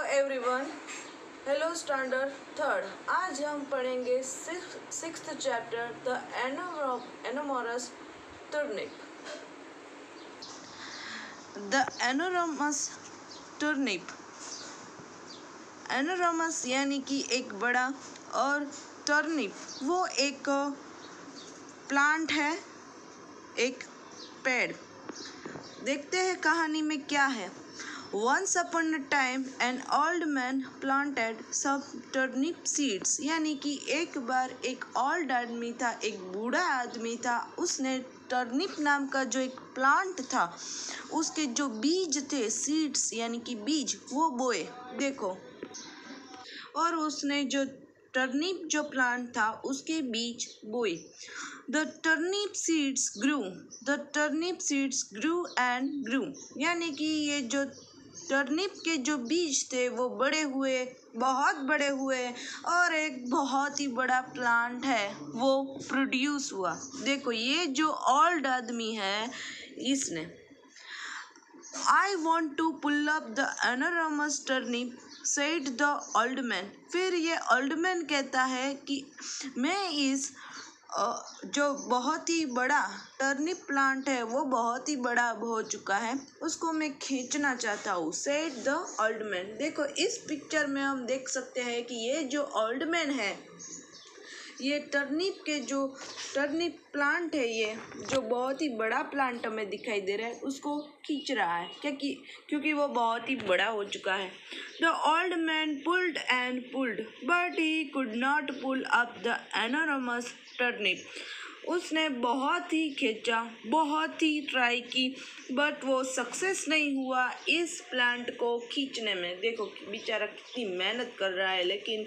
Everyone hello standard third आज हम पढ़ेंगे six chapter the enormous turnip the enormous turnip enormous यानी कि एक बड़ा और टर्निप वो एक प्लांट है, एक पेड़. देखते हैं कहानी में क्या है। Once upon a time an old man planted some turnip seeds यानी कि एक बार एक ओल्ड आदमी था, एक बूढ़ा आदमी था, उसने टर्निप नाम का जो एक प्लांट था, उसके जो बीज थे सीड्स यानी कि बीज, वो बोए। देखो। और उसने जो टर्निप जो प्लांट था, उसके बीज बोए। The turnip seeds grew the turnip seeds grew and grew यानी कि ये जो टर्निप के जो बीज थे वो बड़े हुए, बहुत बड़े हुए और एक बहुत ही बड़ा प्लांट है, वो प्रोड्यूस हुआ। देखो, ये जो ओल्ड आदमी है, इसने। I want to pull up the enormous turnip said the old man फिर ये ओल्ड मैन कहता है कि मैं इस जो बहुत ही बड़ा टर्निप प्लांट है, वो बहुत ही बड़ा हो चुका है। उसको मैं खींचना चाहता हूँ। सेट द ओल्ड मैन देखो, इस पिक्चर में हम देख सकते हैं कि ये जो ओल्ड मैन है ये टर्निप के जो टर्निप प्लांट है ये, जो बहुत ही बड़ा प्लांट हमें दिखाई दे रहा है, उसको खींच रहा है। क्या कि, क्योंकि वो बहुत ही बड़ा हो चुका है। The old man pulled and pulled but he could not pull up the enormous turnip उसने बहुत ही खींचा, बहुत ही ट्राई की बट वो सक्सेस नहीं हुआ इस प्लांट को खींचने में। देखो बेचारा कितनी मेहनत कर रहा है, लेकिन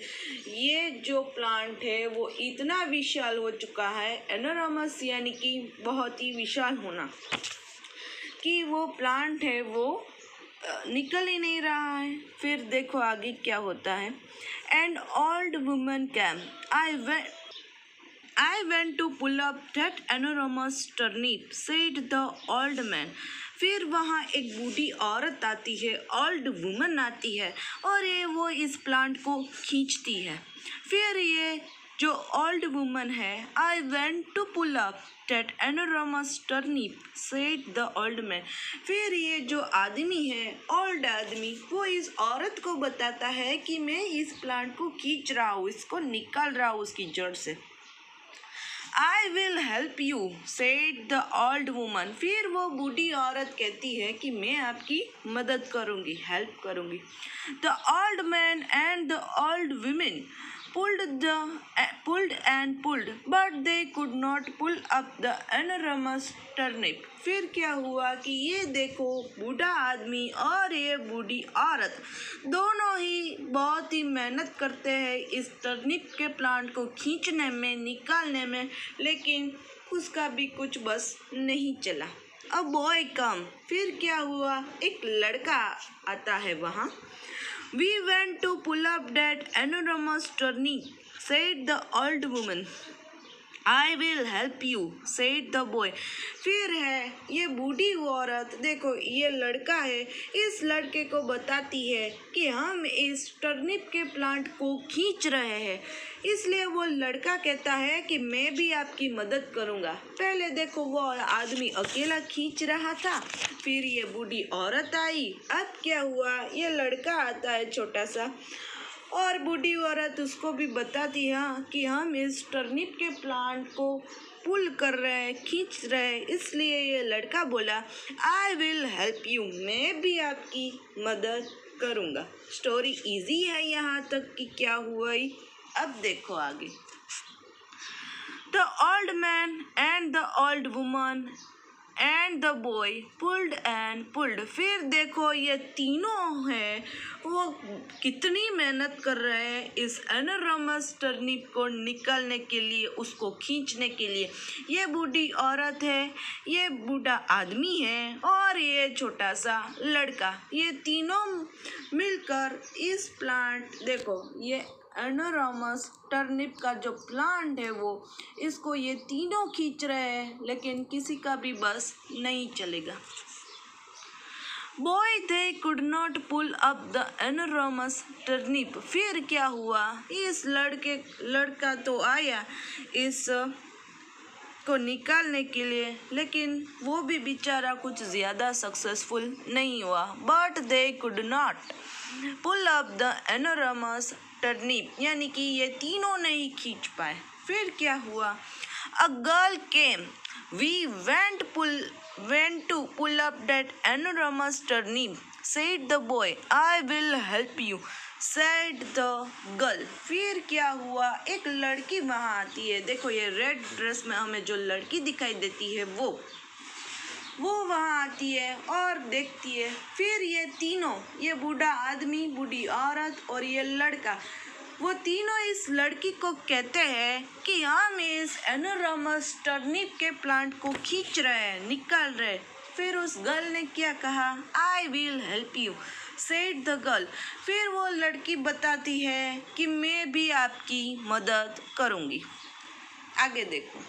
ये जो प्लांट है, वो इतना विशाल हो चुका है एनोरामस यानी कि बहुत ही विशाल होना, कि वो प्लांट है, वो निकल ही नहीं रहा है। फिर देखो आगे क्या होता है। And old woman came I went I went to pull up that enormous turnip, said the old man. फिर वहाँ एक बूढ़ी औरत आती है ओल्ड वुमन आती है और ये वो इस प्लांट को खींचती है। फिर ये जो ओल्ड वुमन है I went to pull up that enormous turnip said the old man फिर ये जो आदमी है ओल्ड आदमी वो इस औरत को बताता है कि मैं इस प्लांट को खींच रहा हूँ इसको निकाल रहा हूँ उसकी जड़ से। I will help you said the old woman फिर वो बूढ़ी औरत कहती है कि मैं आपकी मदद करूँगी हेल्प करूँगी। The old man and the old woman pulled the uh, pulled and pulled but they could not pull up the enormous turnip. फिर क्या हुआ कि ये देखो बूढ़ा आदमी और ये बूढ़ी औरत दोनों ही बहुत ही मेहनत करते हैं इस टर्निप के प्लांट को खींचने में निकालने में लेकिन उसका भी कुछ बस नहीं चला। अब बॉय कम फिर क्या हुआ? एक लड़का आता है वहाँ। We went to pull up that enormous turnip, said the old woman. I will help you said the boy फिर है, ये बूढ़ी औरत, देखो, ये लड़का है, इस लड़के को बताती है कि हम इस टर्निप के प्लांट को खींच रहे हैं। इसलिए वो लड़का कहता है कि मैं भी आपकी मदद करूँगा। पहले देखो, वो आदमी अकेला खींच रहा था, फिर ये बूढ़ी औरत आई। अब क्या हुआ? ये लड़का आता है छोटा सा। और बूढ़ी औरत उसको भी बताती है हाँ, कि हम इस टर्निप के प्लांट को पुल कर रहे हैं खींच रहे हैं। इसलिए ये लड़का बोला आई विल हेल्प यू मैं भी आपकी मदद करूँगा। स्टोरी इजी है यहाँ तक कि क्या हुआ ही? अब देखो आगे। The old man and the old woman and the boy pulled and pulled फिर देखो, ये तीनों हैं। वो कितनी मेहनत कर रहे हैं इस एनोरमस टर्निप को निकलने के लिए, उसको खींचने के लिए। ये बूढ़ी औरत है, ये बूढ़ा आदमी है और ये छोटा सा लड़का। ये तीनों मिलकर इस प्लांट देखो, ये एनोरामस टर्निप का जो प्लांट है वो, इसको ये तीनों खींच रहे हैं, लेकिन किसी का भी बस नहीं चलेगा। Boy they could not pull up the enormous turnip फिर क्या हुआ? इस लड़के, लड़का तो आया, इस को निकालने के लिए, लेकिन वो भी बेचारा कुछ ज़्यादा सक्सेसफुल नहीं हुआ। But they could not pull up the enormous turnip यानी कि ये तीनों नहीं खींच पाए। फिर क्या हुआ? A girl came we went pull went to pull up that enormous turnip said the boy I will help you said the girl फिर क्या हुआ? एक लड़की वहाँ आती है। देखो, ये रेड ड्रेस में हमें जो लड़की दिखाई देती है, वो। वो वहाँ आती है और देखती है। फिर ये तीनों, ये बूढ़ा आदमी, बूढ़ी औरत और ये लड़का, वो तीनों इस लड़की को कहते हैं कि हम इस एनोरामस टर्निप के प्लांट को खींच रहे हैं, निकाल रहे फिर उस गर्ल ने क्या कहा? I will help you said the girl फिर वो लड़की बताती है कि मैं भी आपकी मदद करूँगी। आगे देखो।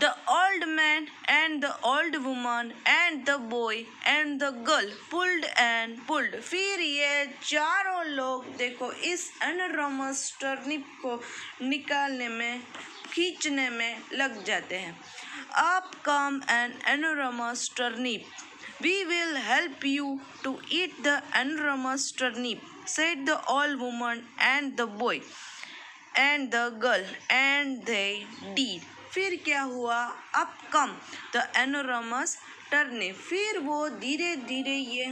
The old man and the old woman and the boy and the girl pulled and pulled फिर ये चारों लोग देखो, इस एनोरमस टर्निप को निकालने में, खींचने में लग जाते हैं। Up come an enormous turnip. We will help you to eat the enormous turnip, said the old woman and the boy and the girl, and they did. फिर क्या हुआ अब कम द एनोरमस टर्ने फिर वो धीरे धीरे ये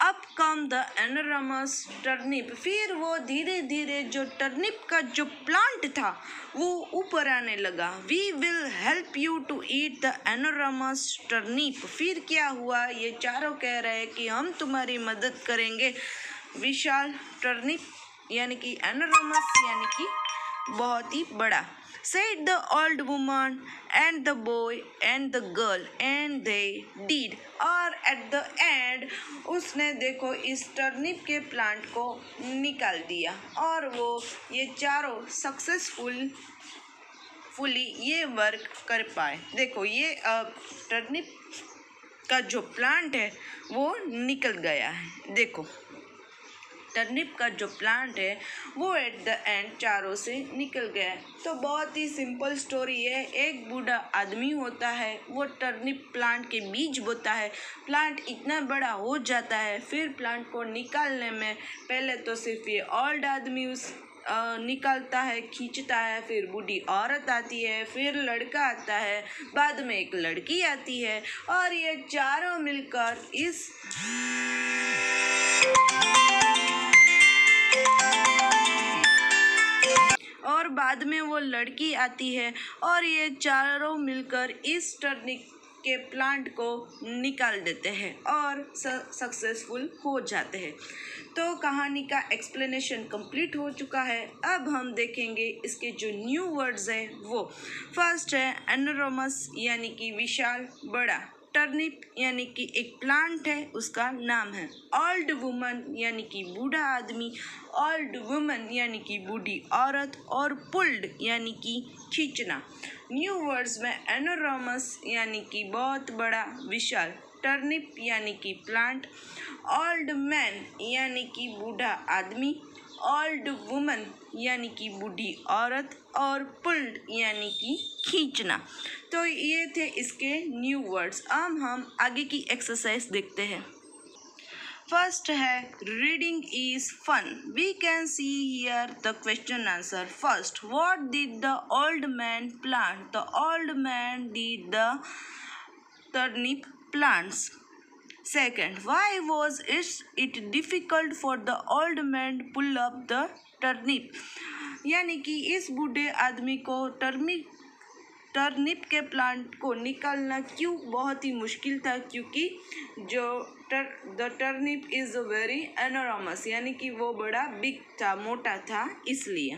अब कम द एनोरमस टर्निप। फिर वो धीरे धीरे जो टर्निप का जो प्लांट था, वो ऊपर आने लगा। We will help you to eat the enormous turnip. फिर क्या हुआ? ये चारों कह रहे हैं कि हम तुम्हारी मदद करेंगे। विशाल टर्निप, यानी कि एनोरमस, यानी कि बहुत ही बड़ा। Said the old woman and the boy and the girl, and they did. और at the end, उसने देखो इस टर्निप के प्लांट को निकाल दिया। और वो ये चारों सक्सेसफुल फुली ये वर्क कर पाए। देखो ये अब टर्निप का जो प्लांट है, वो निकल गया है। देखो। टर्निप का जो प्लांट है, वो एट द एंड चारों से निकल गया है। तो बहुत ही सिंपल स्टोरी है। एक बूढ़ा आदमी होता है, वो टर्निप प्लांट के बीज बोता है। प्लांट इतना बड़ा हो जाता है, फिर प्लांट को निकालने में पहले तो सिर्फ़ ये ओल्ड आदमी उस निकालता है, खींचता है, फिर बूढ़ी औरत आती है, फिर लड़का आता है, बाद में एक लड़की आती है और ये चारों मिलकर इस और बाद में वो लड़की आती है और ये चारों मिलकर इस टर्निक के प्लांट को निकाल देते हैं और सक्सेसफुल हो जाते हैं। तो कहानी का एक्सप्लेनेशन कंप्लीट हो चुका है। अब हम देखेंगे इसके जो न्यू वर्ड्स हैं वो। फ़र्स्ट है एनोरोमस यानी कि विशाल, बड़ा। टर्निप यानी कि एक प्लांट है, उसका नाम है ओल्ड वुमन यानी कि बूढ़ा आदमी, ओल्ड वुमन यानी कि बूढ़ी औरत और पुल्ड यानी कि खींचना। न्यू वर्ड्स में एनोरामस यानी कि बहुत बड़ा, विशाल टर्निप यानी कि प्लांट, ओल्ड मैन यानी कि बूढ़ा आदमी ओल्ड वुमन यानी कि बूढ़ी औरत, और पुल्ड यानी कि खींचना। तो ये थे इसके न्यू वर्ड्स अब हम आगे की एक्सरसाइज देखते हैं। फ़र्स्ट है reading is fun we can see here the question answer first what did the old man plant the old man did the turnip plants second, why was it difficult for the old man pull up the turnip? यानी कि इस बूढ़े आदमी को turmeric turnip के plant को निकालना क्यों बहुत ही मुश्किल था? क्योंकि जो टर the turnip is very enormous यानी कि वो बड़ा बिग था, मोटा था, इसलिए।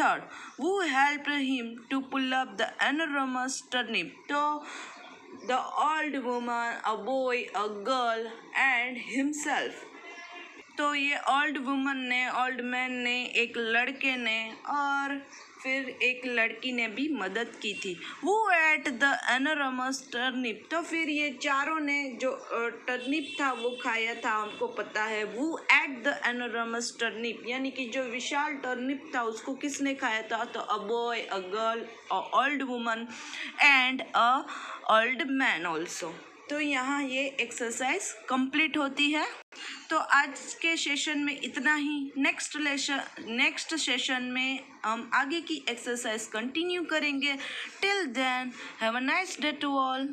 थर्ड वो help him to pull up the enormous turnip तो the old woman, a boy, a girl, and himself. तो ये ओल्ड वुमन ने ओल्ड मैन ने, एक लड़के ने और फिर एक लड़की ने भी मदद की थी। वो एट द एनोरमस टर्निप तो फिर ये चारों ने जो टर्निप था, वो खाया था उनको पता है। वो एट द एनोरमस टर्निप यानी कि जो विशाल टर्निप था, उसको किसने खाया था? तो a boy a girl a old woman and a old man also तो यहाँ ये एक्सरसाइज कंप्लीट होती है। तो आज के सेशन में इतना ही। नेक्स्ट लेशन नेक्स्ट सेशन में हम आगे की एक्सरसाइज कंटिन्यू करेंगे। Till then have a nice day to all